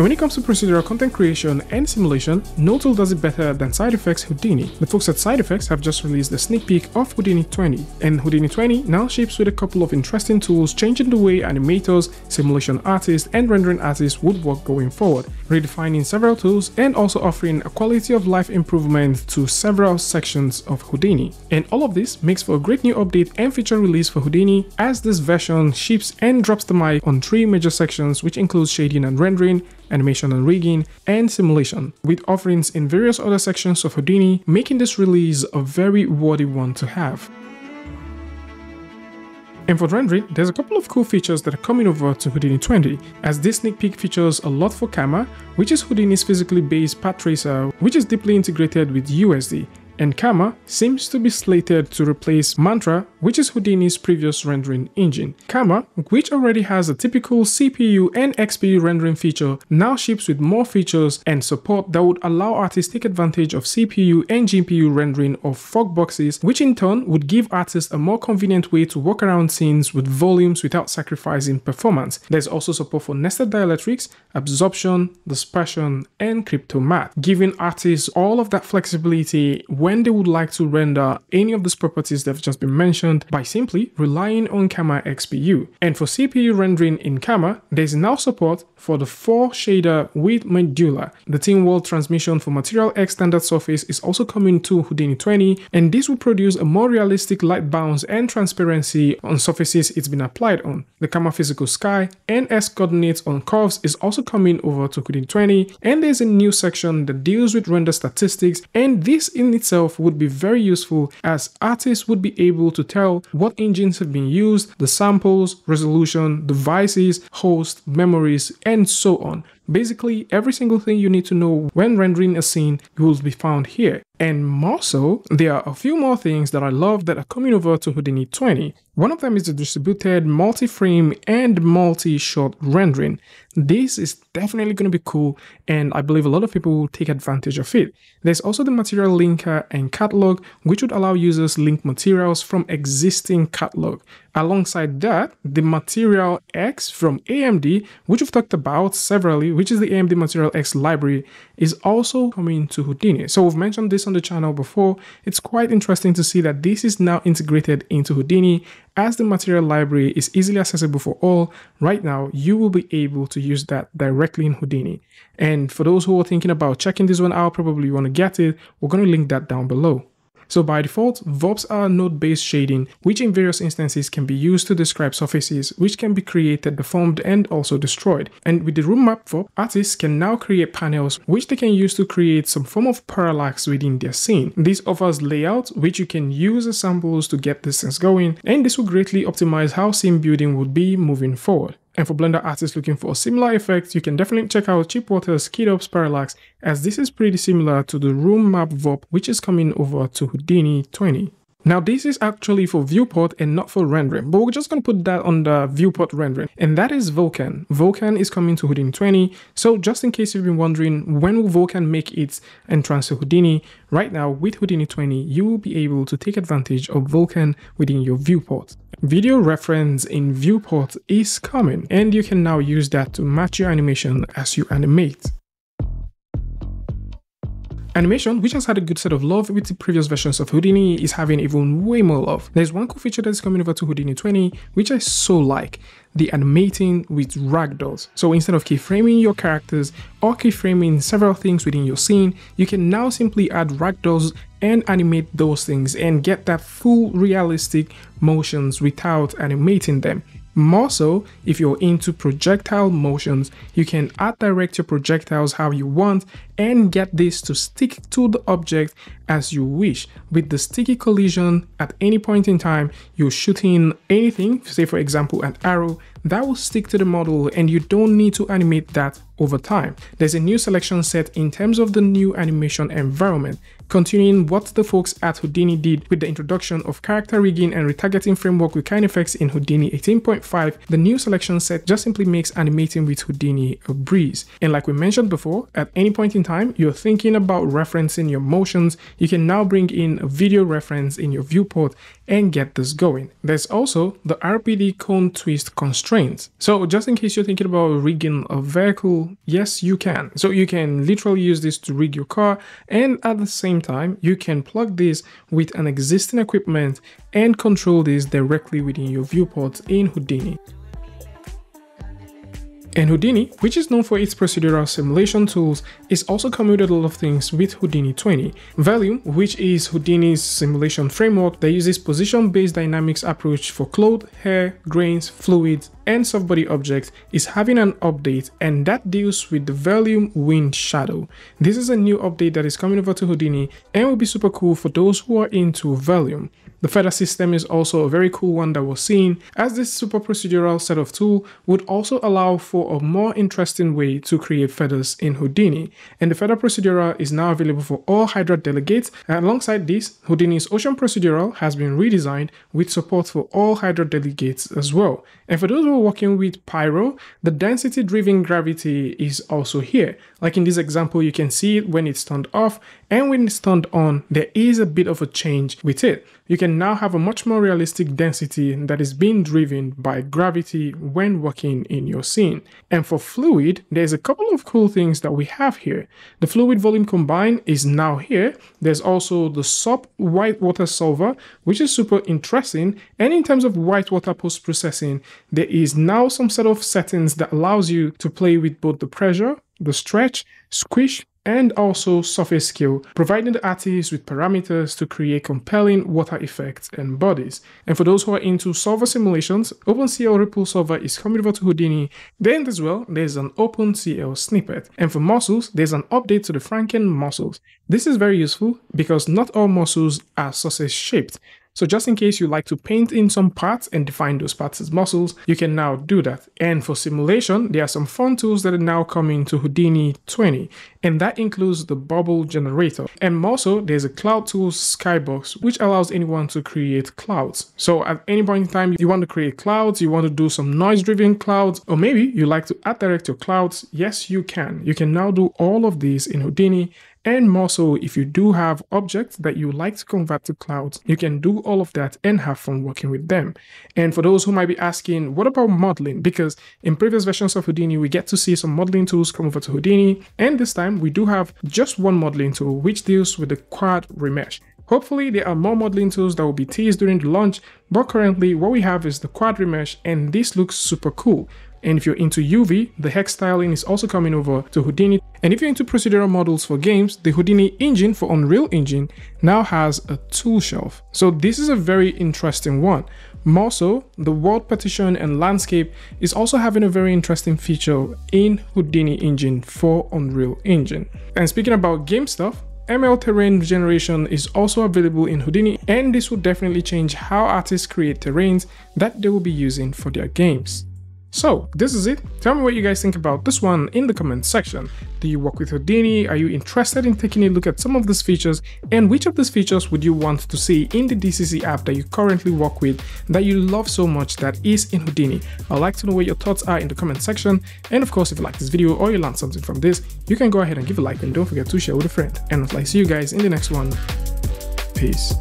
And when it comes to procedural content creation and simulation, no tool does it better than SideFX Houdini. The folks at SideFX have just released a sneak peek of Houdini 20, and Houdini 20 now ships with a couple of interesting tools changing the way animators, simulation artists, and rendering artists would work going forward, redefining several tools and also offering a quality of life improvement to several sections of Houdini. And all of this makes for a great new update and feature release for Houdini as this version ships and drops the mic on three major sections which includes shading and rendering, animation and rigging, and simulation, with offerings in various other sections of Houdini, making this release a very worthy one to have. And for rendering, there's a couple of cool features that are coming over to Houdini 20, as this sneak peek features a lot for Karma, which is Houdini's physically based path tracer, which is deeply integrated with USD, and Karma seems to be slated to replace Mantra, which is Houdini's previous rendering engine. Karma, which already has a typical CPU and XPU rendering feature, now ships with more features and support that would allow artists take advantage of CPU and GPU rendering of fog boxes, which in turn would give artists a more convenient way to work around scenes with volumes without sacrificing performance. There's also support for nested dielectrics, absorption, dispersion, and cryptomatte, giving artists all of that flexibility when when they would like to render any of these properties that have just been mentioned by simply relying on Karma XPU. And for CPU rendering in Karma, there's now support for the fur shader with Medulla. The Thin Walled transmission for Material X standard surface is also coming to Houdini 20, and this will produce a more realistic light bounce and transparency on surfaces it's been applied on. The Karma Physical Sky and S coordinates on curves is also coming over to Houdini 20, and there's a new section that deals with render statistics, and this in itself itself would be very useful as artists would be able to tell what engines have been used, the samples, resolution, devices, host, memories, and so on. Basically, every single thing you need to know when rendering a scene will be found here. And more so, there are a few more things that I love that are coming over to Houdini 20. One of them is the distributed multi-frame and multi-shot rendering. This is definitely going to be cool and I believe a lot of people will take advantage of it. There's also the material linker and catalog which would allow users link materials from existing catalog. Alongside that, the Material X from AMD, which we've talked about severally, which is the AMD Material X library, is also coming to Houdini. So we've mentioned this on the channel before. It's quite interesting to see that this is now integrated into Houdini as the material library is easily accessible for all. Right now, you will be able to use that directly in Houdini. And for those who are thinking about checking this one out, probably want to get it, we're going to link that down below. So by default, VOPs are node-based shading, which in various instances can be used to describe surfaces which can be created, deformed, and also destroyed. And with the room map VOP, artists can now create panels which they can use to create some form of parallax within their scene. This offers layouts, which you can use as samples to get this things going, and this will greatly optimize how scene building would be moving forward. And for Blender artists looking for a similar effects, you can definitely check out Chipwater's KitOps Parallax as this is pretty similar to the room map VOP which is coming over to Houdini 20. Now this is actually for viewport and not for rendering, but we're just going to put that on the viewport rendering, and that is Vulkan. Vulkan is coming to Houdini 20, so just in case you've been wondering when will Vulkan make its entrance to Houdini, right now with Houdini 20 you will be able to take advantage of Vulkan within your viewport. Video reference in viewport is coming, and you can now use that to match your animation as you animate. Animation, which has had a good set of love with the previous versions of Houdini, is having even way more love. There's one cool feature that's coming over to Houdini 20, which I so like, the animating with ragdolls. So instead of keyframing your characters or keyframing several things within your scene, you can now simply add ragdolls and animate those things and get that full realistic motions without animating them. More so, if you're into projectile motions, you can art direct your projectiles how you want and get this to stick to the object as you wish. With the sticky collision, at any point in time, you're shooting anything, say for example an arrow, that will stick to the model and you don't need to animate that over time. There's a new selection set in terms of the new animation environment. Continuing what the folks at Houdini did with the introduction of character rigging and retargeting framework with effects in Houdini 18.5, the new selection set just simply makes animating with Houdini a breeze. And like we mentioned before, at any point in time you're thinking about referencing your motions, you can now bring in a video reference in your viewport and get this going. There's also the RBD cone twist constraint. So just in case you're thinking about rigging a vehicle, yes, you can. So you can literally use this to rig your car and at the same time, you can plug this with an existing equipment and control this directly within your viewport in Houdini. And Houdini, which is known for its procedural simulation tools, is also with a lot of things with Houdini 20. Vellum, which is Houdini's simulation framework that uses position-based dynamics approach for cloth, hair, grains, fluids, and soft body objects is having an update and that deals with the Vellum wind shadow. This is a new update that is coming over to Houdini and will be super cool for those who are into Vellum. The feather system is also a very cool one that we're seeing as this super procedural set of tool would also allow for a more interesting way to create feathers in Houdini. And the feather procedural is now available for all Hydra delegates. And alongside this, Houdini's Ocean procedural has been redesigned with support for all Hydra delegates as well. And for those who are working with Pyro, the density driven gravity is also here. Like in this example, you can see it when it's turned off and when it's turned on, there is a bit of a change with it. You can now have a much more realistic density that is being driven by gravity when working in your scene. And for fluid, there's a couple of cool things that we have here. The fluid volume combine is now here. There's also the SOP white water solver, which is super interesting. And in terms of white water post processing, there is now some set of settings that allows you to play with both the pressure, the stretch, squish, and also surface scale, providing the artist with parameters to create compelling water effects and bodies. And for those who are into solver simulations, OpenCL Ripple Solver is coming over to Houdini. Then as well, there's an OpenCL snippet. And for muscles, there's an update to the Franken muscles. This is very useful because not all muscles are sausage shaped. So just in case you like to paint in some parts and define those parts as muscles, you can now do that. And for simulation, there are some fun tools that are now coming to Houdini 20, and that includes the bubble generator. And also, there's a cloud tools skybox, which allows anyone to create clouds. So at any point in time, you want to create clouds, you want to do some noise driven clouds, or maybe you like to add direct your clouds, yes, you can. You can now do all of these in Houdini and more so, if you do have objects that you like to convert to clouds, you can do all of that and have fun working with them. And for those who might be asking, what about modeling? Because in previous versions of Houdini, we get to see some modeling tools come over to Houdini. And this time we do have just one modeling tool, which deals with the quad remesh. Hopefully there are more modeling tools that will be teased during the launch, but currently what we have is the quad remesh and this looks super cool. And if you're into UV, the hex styling is also coming over to Houdini. And if you're into procedural models for games, the Houdini engine for Unreal Engine now has a tool shelf. So this is a very interesting one. More so, the world partition and landscape is also having a very interesting feature in Houdini engine for Unreal Engine. And speaking about game stuff, ML terrain generation is also available in Houdini and this will definitely change how artists create terrains that they will be using for their games. So, this is it. Tell me what you guys think about this one in the comment section. Do you work with Houdini? Are you interested in taking a look at some of these features? And which of these features would you want to see in the DCC app that you currently work with that you love so much that is in Houdini? I'd like to know what your thoughts are in the comment section. And of course, if you like this video or you learned something from this, you can go ahead and give a like and don't forget to share with a friend. And I'll see you guys in the next one. Peace.